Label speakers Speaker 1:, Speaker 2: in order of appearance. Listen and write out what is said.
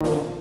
Speaker 1: you